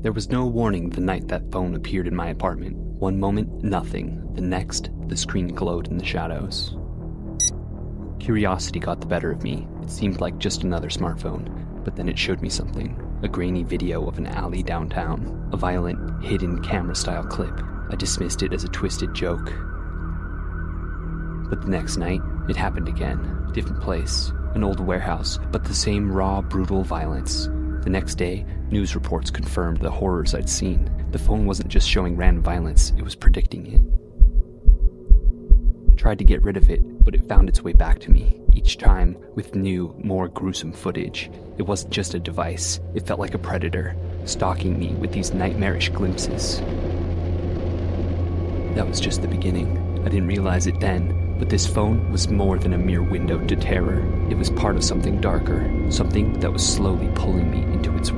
There was no warning the night that phone appeared in my apartment. One moment, nothing. The next, the screen glowed in the shadows. Curiosity got the better of me. It seemed like just another smartphone, but then it showed me something a grainy video of an alley downtown, a violent, hidden camera style clip. I dismissed it as a twisted joke. But the next night, it happened again. Different place, an old warehouse, but the same raw, brutal violence. The next day, news reports confirmed the horrors I'd seen. The phone wasn't just showing random violence, it was predicting it. Tried to get rid of it, but it found its way back to me, each time with new, more gruesome footage. It wasn't just a device, it felt like a predator, stalking me with these nightmarish glimpses. That was just the beginning. I didn't realize it then, but this phone was more than a mere window to terror. It was part of something darker, something that was slowly pulling me into its